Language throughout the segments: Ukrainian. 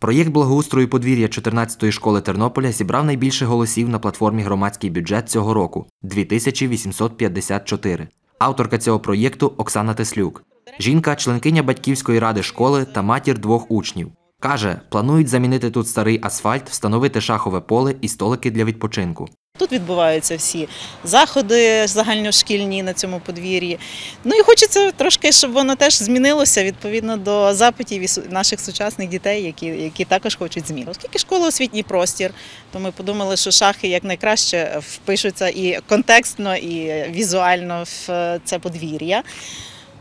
Проєкт благоустрою подвір'я 14-ї школи Тернополя зібрав найбільше голосів на платформі Громадський бюджет цього року 2854. Авторка цього проєкту Оксана Теслюк. Жінка, членкиня батьківської ради школи та матір двох учнів. Каже, планують замінити тут старий асфальт, встановити шахове поле і столики для відпочинку. Тут відбуваються всі заходи загальношкільні на цьому подвір'ї. Ну і хочеться трошки, щоб воно теж змінилося відповідно до запитів наших сучасних дітей, які, які також хочуть змін. Оскільки школа освітній простір, то ми подумали, що шахи якнайкраще впишуться і контекстно, і візуально в е, це подвір'я.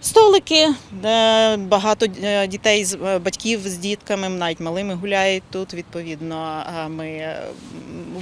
Столики, де багато е, дітей з е, батьків з дітками, навіть малими гуляють тут. Відповідно, ми е,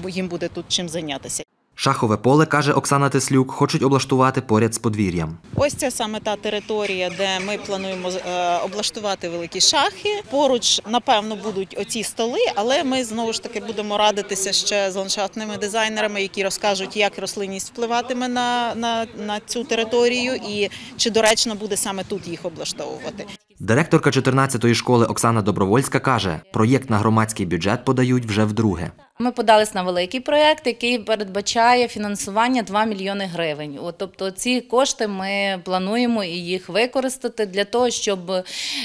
їм буде тут чим зайнятися. Шахове поле, каже Оксана Теслюк, хочуть облаштувати поряд з подвір'ям. Ось це саме та територія, де ми плануємо е, облаштувати великі шахи. Поруч, напевно, будуть оці столи, але ми знову ж таки будемо радитися ще з ландшафтними дизайнерами, які розкажуть, як рослинність впливатиме на, на, на цю територію і чи доречно буде саме тут їх облаштовувати. Директорка 14-ї школи Оксана Добровольська каже, проєкт на громадський бюджет подають вже вдруге. Ми подались на великий проєкт, який передбачає фінансування 2 мільйони гривень. От, тобто ці кошти ми плануємо і їх використати для того, щоб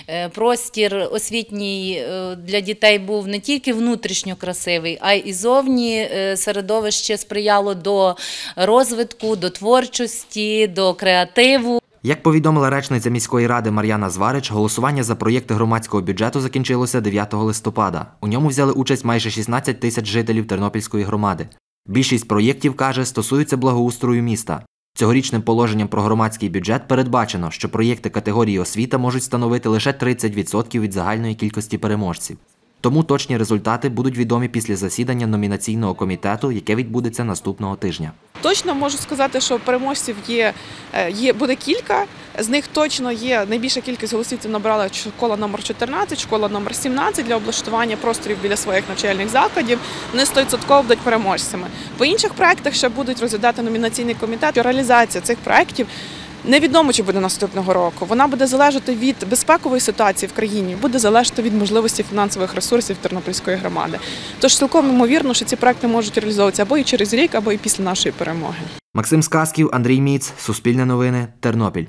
е, простір освітній е, для дітей був не тільки внутрішньо красивий, а й зовні е, середовище сприяло до розвитку, до творчості, до креативу. Як повідомила речниця міської ради Мар'яна Зварич, голосування за проєкти громадського бюджету закінчилося 9 листопада. У ньому взяли участь майже 16 тисяч жителів Тернопільської громади. Більшість проєктів, каже, стосуються благоустрою міста. Цьогорічним положенням про громадський бюджет передбачено, що проєкти категорії освіта можуть становити лише 30% від загальної кількості переможців. Тому точні результати будуть відомі після засідання номінаційного комітету, яке відбудеться наступного тижня. Точно можу сказати, що переможців є, е, є буде кілька. З них точно є найбільша кількість голосів це набрала школа номер 14, школа номер 17 для облаштування просторів біля своїх навчальних закладів. Вони 100% будуть переможцями. По інших проектах ще будуть розглядати номінаційний комітет. Реалізація цих проектів невідомо, чи буде наступного року. Вона буде залежати від безпекової ситуації в країні, буде залежати від можливості фінансових ресурсів Тернопільської громади. Тож цілком ймовірно, що ці проекти можуть реалізовуватися або і через рік, або і після нашої перемоги. Максим Сказків, Андрій Міц, Суспільне новини, Тернопіль.